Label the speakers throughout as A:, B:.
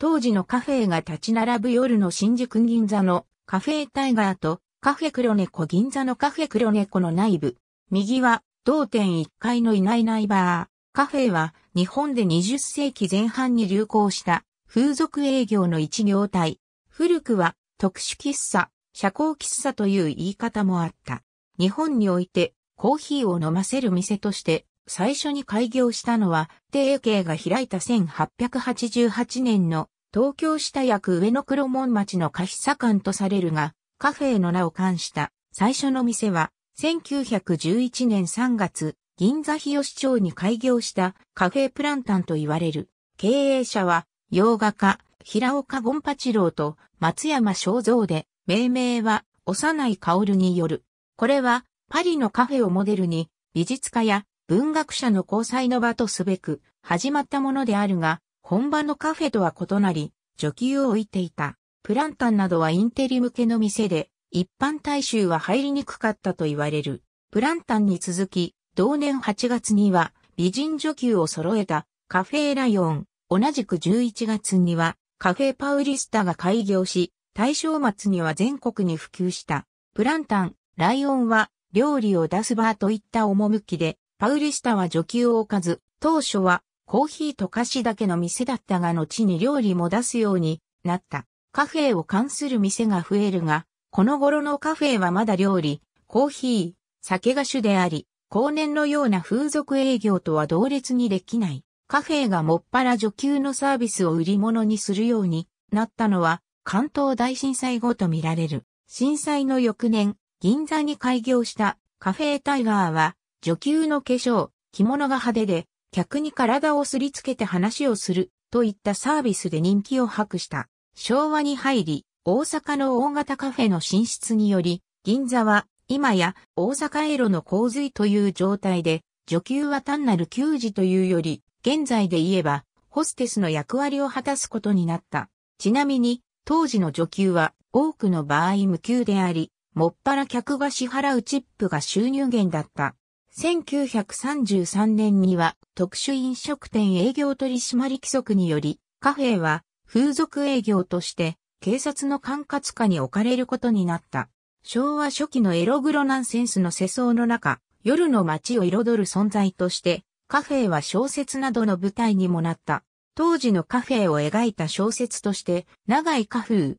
A: 当時のカフェが立ち並ぶ夜の新宿銀座のカフェタイガーとカフェ黒猫銀座のカフェ黒猫の内部。右は同店1階のいないないバー。カフェは日本で20世紀前半に流行した風俗営業の一業態。古くは特殊喫茶、社交喫茶という言い方もあった。日本においてコーヒーを飲ませる店として最初に開業したのは、定型が開いた1888年の東京下役上野黒門町の貸茶館とされるが、カフェの名を冠した最初の店は、1911年3月、銀座日吉町に開業したカフェプランタンと言われる。経営者は、洋画家、平岡権八郎と松山正蔵で、命名は、幼い薫による。これは、パリのカフェをモデルに、美術家や文学者の交際の場とすべく、始まったものであるが、本場のカフェとは異なり、女給を置いていた。プランタンなどはインテリ向けの店で、一般大衆は入りにくかったと言われる。プランタンに続き、同年8月には美人女給を揃えたカフェライオン。同じく11月にはカフェパウリスタが開業し、大正末には全国に普及した。プランタン、ライオンは料理を出すバーといった趣で、パウリスタは女給を置かず、当初はコーヒーと菓子だけの店だったが後に料理も出すようになった。カフェを関する店が増えるが、この頃のカフェはまだ料理、コーヒー、酒が主であり、後年のような風俗営業とは同列にできない。カフェがもっぱら女給のサービスを売り物にするようになったのは関東大震災後とみられる。震災の翌年、銀座に開業したカフェタイガーは女給の化粧、着物が派手で客に体をすりつけて話をするといったサービスで人気を博した。昭和に入り、大阪の大型カフェの進出により、銀座は今や大阪エロの洪水という状態で、女給は単なる給仕というより、現在で言えば、ホステスの役割を果たすことになった。ちなみに、当時の女給は多くの場合無給であり、もっぱら客が支払うチップが収入源だった。1933年には特殊飲食店営業取締規則により、カフェは風俗営業として警察の管轄下に置かれることになった。昭和初期のエログロナンセンスの世相の中、夜の街を彩る存在として、カフェは小説などの舞台にもなった。当時のカフェを描いた小説として、長井家風、梅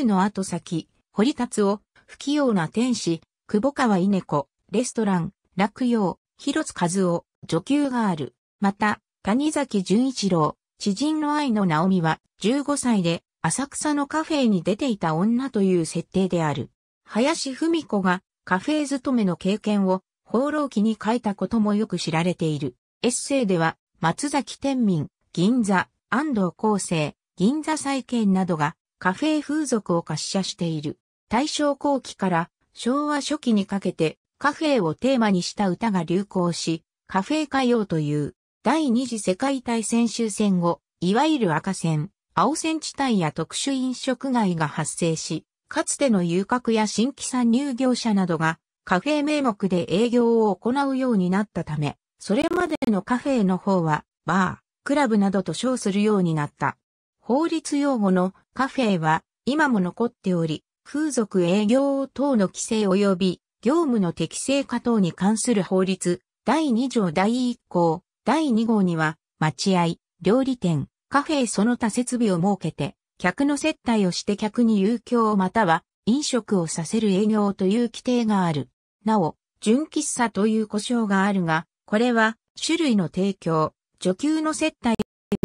A: 雨の後先、堀達夫、不器用な天使、久保川稲子、レストラン、落葉、広津和夫、女給がある。また、谷崎潤一郎、知人の愛の直美は15歳で浅草のカフェに出ていた女という設定である。林文子がカフェ勤めの経験を放浪記に書いたこともよく知られている。エッセイでは松崎天民、銀座、安藤厚生、銀座再建などがカフェ風俗を滑車している。大正後期から昭和初期にかけてカフェをテーマにした歌が流行し、カフェ歌謡という第二次世界大戦終戦後、いわゆる赤線、青線地帯や特殊飲食街が発生し、かつての遊客や新規参入業者などがカフェ名目で営業を行うようになったため、それまでのカフェの方は、バー、クラブなどと称するようになった。法律用語のカフェは今も残っており、風俗営業等の規制及び業務の適正化等に関する法律第2条第1項第2号には、待合、料理店、カフェその他設備を設けて、客の接待をして客に有給または飲食をさせる営業という規定がある。なお、純喫茶という故障があるが、これは種類の提供、女給の接待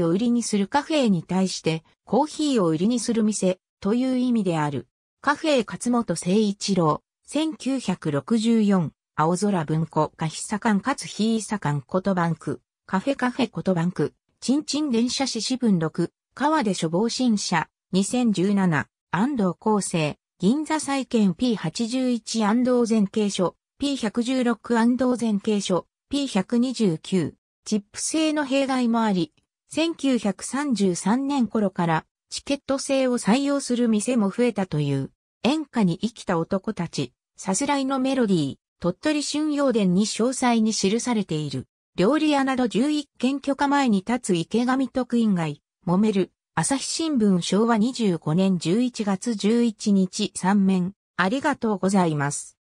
A: を売りにするカフェに対してコーヒーを売りにする店という意味である。カフェ勝本誠一郎、1964、青空文庫、カヒサカンかつヒーサカンコトバンク。カフェカフェコトバンク、チンチン電車市市分6、川出処方新社、2017、安藤厚生、銀座再建 P81 安藤全継書、P116 安藤全継書、P129、チップ製の弊害もあり、1933年頃からチケット制を採用する店も増えたという、演歌に生きた男たち、さすらいのメロディー、鳥取春陽伝に詳細に記されている。料理屋など11軒許可前に立つ池上徳院街、揉める、朝日新聞昭和25年11月11日3面。ありがとうございます。